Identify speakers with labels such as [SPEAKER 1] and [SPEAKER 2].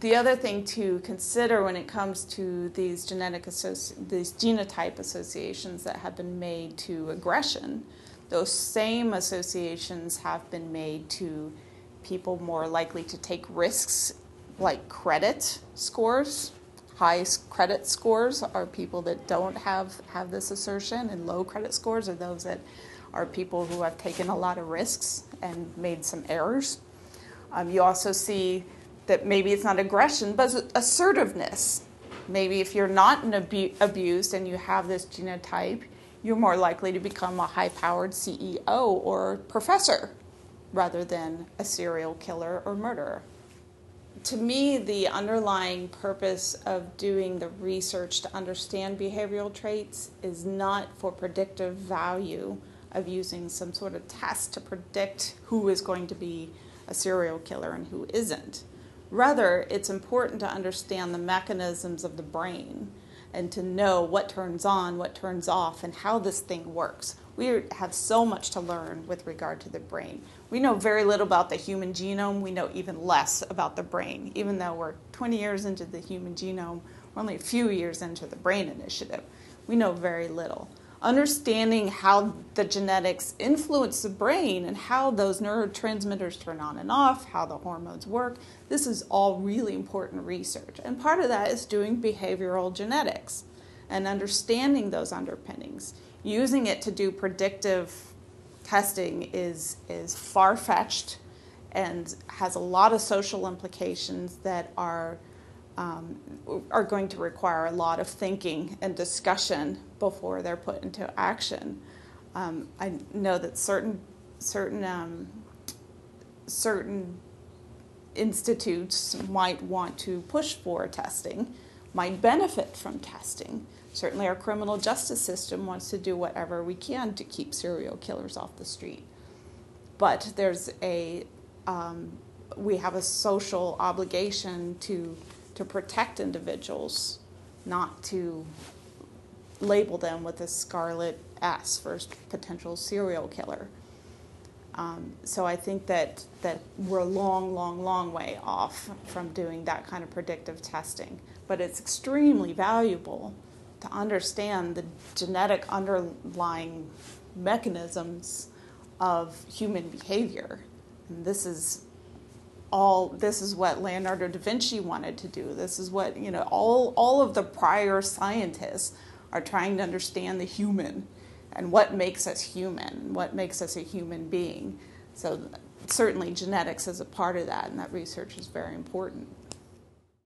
[SPEAKER 1] the other thing to consider when it comes to these genetic associ- these genotype associations that have been made to aggression, those same associations have been made to people more likely to take risks like credit scores. High credit scores are people that don't have, have this assertion, and low credit scores are those that are people who have taken a lot of risks and made some errors. Um, you also see that maybe it's not aggression, but assertiveness. Maybe if you're not abu- abused and you have this genotype, you're more likely to become a high powered CEO or professor rather than a serial killer or murderer. To me, the underlying purpose of doing the research to understand behavioral traits is not for predictive value of using some sort of test to predict who is going to be a serial killer and who isn't. Rather, it's important to understand the mechanisms of the brain and to know what turns on, what turns off, and how this thing works. We have so much to learn with regard to the brain. We know very little about the human genome. We know even less about the brain. Even though we're 20 years into the human genome, we're only a few years into the brain initiative. We know very little understanding how the genetics influence the brain and how those neurotransmitters turn on and off, how the hormones work, this is all really important research. And part of that is doing behavioral genetics and understanding those underpinnings. Using it to do predictive testing is, is far fetched and has a lot of social implications that are um, are going to require a lot of thinking and discussion before they're put into action. Um, I know that certain certain um, certain institutes might want to push for testing, might benefit from testing. Certainly, our criminal justice system wants to do whatever we can to keep serial killers off the street. But there's a um, we have a social obligation to to protect individuals, not to label them with a scarlet S for potential serial killer. Um, so I think that, that we're a long, long, long way off from doing that kind of predictive testing. But it's extremely valuable to understand the genetic underlying mechanisms of human behavior. And this is all this is what Leonardo da Vinci wanted to do. This is what, you know, all all of the prior scientists are trying to understand the human and what makes us human, what makes us a human being. So certainly genetics is a part of that and that research is very important.